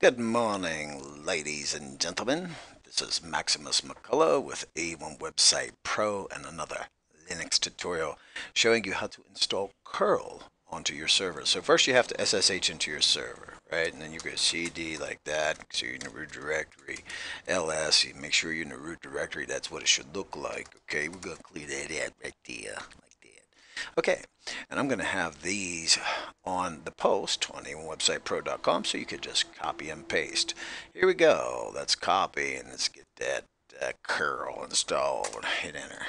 Good morning, ladies and gentlemen. This is Maximus McCullough with A1 Website Pro and another Linux tutorial showing you how to install curl onto your server. So first you have to SSH into your server, right? And then you go CD like that, so you're in the root directory. LS, you make sure you're in the root directory. That's what it should look like, okay? We're to clear that out right there. Okay, and I'm going to have these on the post on a1websitepro.com so you could just copy and paste. Here we go. Let's copy and let's get that uh, curl installed. Hit enter.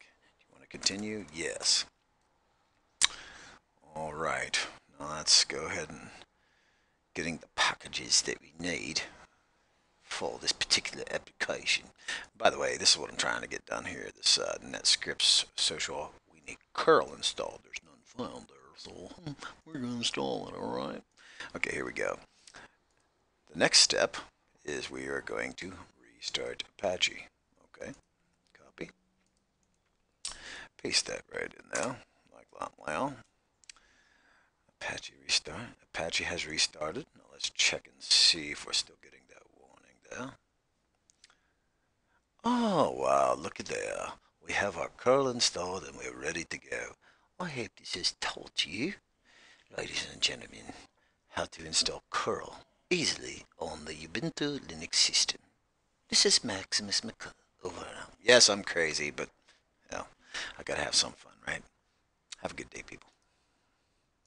Do you want to continue? Yes. All right. Now let's go ahead and getting the packages that we need for this particular application. By the way, this is what I'm trying to get done here. This uh, NetScripts social need curl installed. There's none found there, so we're going to install it, all right? Okay, here we go. The next step is we are going to restart Apache. Okay, copy. Paste that right in there, like that. Well, Apache restart. Apache has restarted. Now let's check and see if we're still getting that warning there. Oh, wow, look at there. We have our curl installed and we're ready to go. I hope this has taught you, ladies and gentlemen, how to install curl easily on the Ubuntu Linux system. This is Maximus McCullough over and out. Yes, I'm crazy, but, you know, I gotta have some fun, right? Have a good day, people.